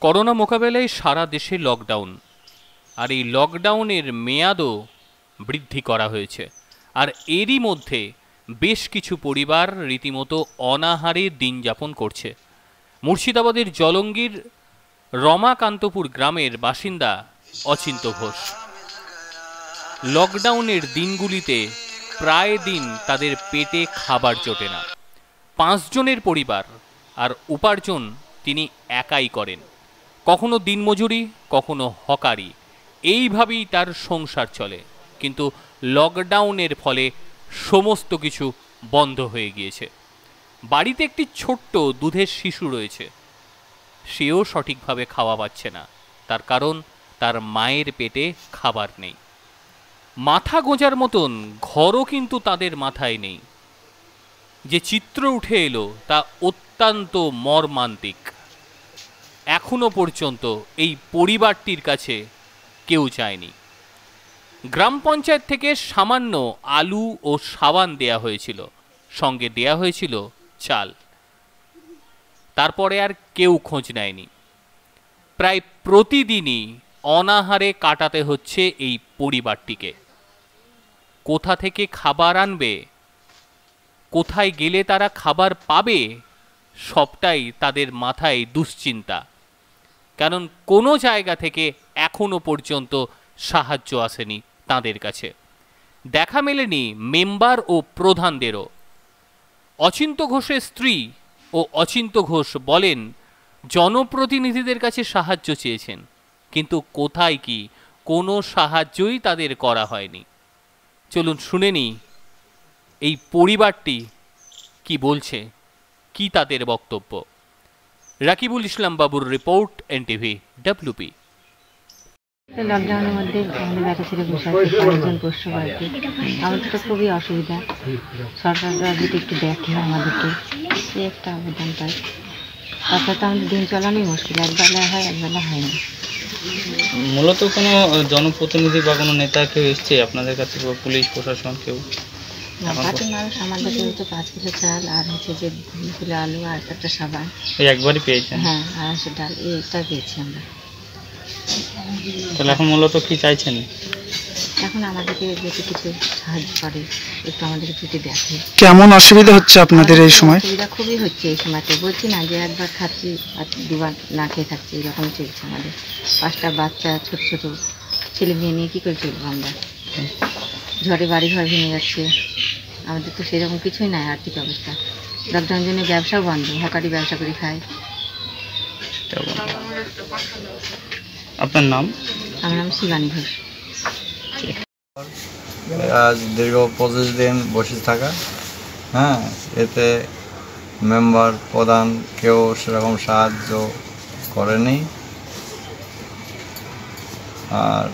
Corona মোকাবেলায় সারা দেশে lockdown আর এই লকডাউনের মেয়াদও বৃদ্ধি করা হয়েছে। আর এরই মধ্যে বেশ কিছু পরিবার রীতিমতো অনাহারে দিন যাপন করছে। মুর্শিদাবাদের জলঙ্গির রমাকান্তপুর গ্রামের বাসিন্দা অচিন্ত ঘোষ। লকডাউনের দিনগুলিতে প্রায় দিন তাদের পেটে খাবার জোটে না। পাঁচজনের পরিবার আর উপার্জন তিনি একাই করেন। কখনো দিনমজুরি, কখনো হকারি। এইভাবেই তার সংসার চলে। কিন্তু লকডাউনের ফলে সমস্ত কিছু বন্ধ হয়ে গিয়েছে। বাড়িতে একটি ছোট্ট দুধের শিশু রয়েছে। সেও সঠিকভাবে খাওয়া পাচ্ছে না। তার কারণ, তার মায়ের পেটে খাবার নেই। মাথা গোঁজার মতন ঘরও কিন্তু তাদের মাথায় নেই। যে চিত্র উঠে এলো, তা অত্যন্ত মর্মান্তিক। এখনও পর্যন্ত এই পরিবারটির কাছে কেউ চায়নি গ্রাম পঞ্চায়েত থেকে সামান্য আলু ও সাবান দেয়া হয়েছিল। সঙ্গে দেয়া হয়েছিল চাল। তারপরে আর কেউ খোঁজ নেয়নি। প্রায় প্রতিদিনই অনাহারে কাটাতে হচ্ছে এই পরিবারটিকে। কোথা থেকে খাবার আনবে, কোথায় গেলে তারা খাবার পাবে, সবটাই তাদের মাথায় দুশ্চিন্তা। কারণ কোনো জায়গা থেকে এখনও পর্যন্ত সাহায্য আসেনি তাদের কাছে। দেখা মেলেনি মেম্বার ও প্রধানদেরও। অচিন্ত ঘোষের স্ত্রী ও অচিন্ত ঘোষ বলেন, জনপ্রতিনিধিদের কাছে সাহায্য চেয়েছেন, কিন্তু কোথায় কি কোনো সাহায্যই তাদের করা হয়নি। চলুন শুনে নিই এই পরিবারটি কি বলছে, কি তাদের বক্তব্য। রাকিবুল ইসলাম বাবুর রিপোর্ট এনটিভি ডাব্লিউপি। লকডাউনের মধ্যে আমাদের ব্যাটা ছেড়ে বসে আছে কয়েকজন পোষ্য বাড়িতে আমাদের তো খুবই অসুবিধা। সরকাররা যদি একটু দেখে আমাদেরকে এই একটা আবেদন পাই তাছাড়া তো আমাদের দিন চালানোই মুশকিল একবেলা হয় একবেলা হয় না। মূলত কোনো জনপ্রতিনিধি বা কোনো নেতা কেউ এসছে আপনাদের কাছে পুলিশ প্রশাসন কেউ? পাঁচজন মানুষ আমাদের কাছে তো পাঁচ কিলো চাল আর হচ্ছে যে দুই কিলো আলু আর একটা সাবান। এই একবারই পেয়েছেন? হ্যাঁ আড়াইশো ডাল এইটা পেয়েছি আমরা। তাহলে এখন মূলত কি চাইছেন? এখন আমাদেরকে যদি কিছু সাহায্য করে একটু আমাদেরকে যদি দেখে। কেমন অসুবিধা হচ্ছে আপনাদের এই সময়? অসুবিধা খুবই হচ্ছে এই সময়তে। বলছি না যে একবার খাচ্ছি আর দুবার না খেয়ে থাকছি এরকম চলছে আমাদের। পাঁচটা বাচ্চা ছোট ছোট ছেলে মেয়ে নিয়ে কী করে চলবো আমরা? ঝড়ে বাড়ি ঘর ভেঙে যাচ্ছে। আমাদের তো সেরকম কিছুই নাই আর্থিক অবস্থা। লকডাউন জন্য ব্যবসাও বন্ধ হকারি ব্যবসা করে খায়। আপনার নাম? আমার নাম শিবানী ঘোষ। আজ দীর্ঘ পঁচিশ দিন বসে থাকা। হ্যাঁ এতে মেম্বার প্রধান কেউ সেরকম সাহায্য করেনি। আর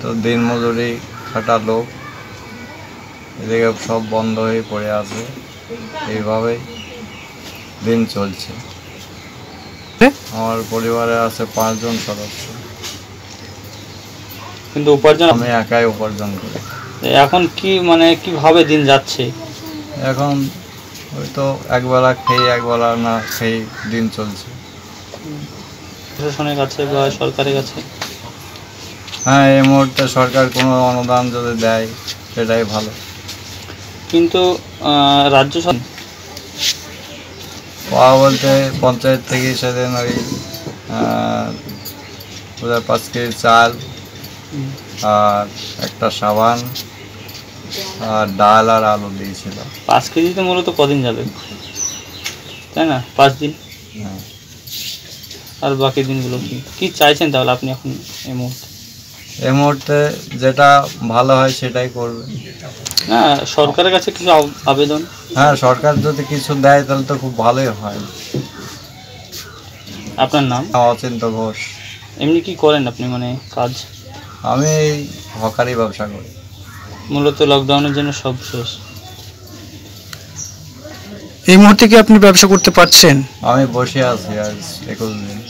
তো দিন মজুরি খাটা লোক। এদিকে সব বন্ধ হয়ে পড়ে আছে। এইভাবেই দিন চলছে। আমার পরিবারে আছে পাঁচজন সদস্য। কিন্তু উপার্জন আমি একাই উপার্জন করি। এখন কি মানে কীভাবে দিন যাচ্ছে? এখন ওই তো একবেলা খেয়ে একবেলা না খেয়ে দিন চলছে। প্রশাসনের কাছে বা সরকারের কাছে? হ্যাঁ এই মুহূর্তে সরকার কোনো অনুদান যদি দেয় সেটাই ভালো। কিন্তু রাজ্য সরকার পাওয়া বলতে পঞ্চায়েত থেকে সেদিন ওই বোধহয় পাঁচ কেজি চাল আর একটা সাবান আর ডাল আর আলু দিয়েছিল। পাঁচ কেজি তো মূলত কদিন যাবে? তাই না? পাঁচ দিন? হ্যাঁ। আর বাকি দিনগুলো কি? কি চাইছেন তাহলে আপনি এখন এই মুহূর্তে? এই মুহূর্তে যেটা ভালো হয় সেটাই করবে। না সরকারের কাছে কিছু আব- আবেদন? হ্যাঁ সরকার যদি কিছু দেয় তাহলে তো খুব ভালোই হয়। আপনার নাম? অচিন্ত ঘোষ। এমনি কি করেন আপনি মানে কাজ? আমি এই হকারি ব্যবসা করি। মূলত লকডাউনের জন্য সব শেষ। এই মুহূর্তে কি আপনি ব্যবসা করতে পারছেন? আমি বসে আছি আজ একুশ দিন।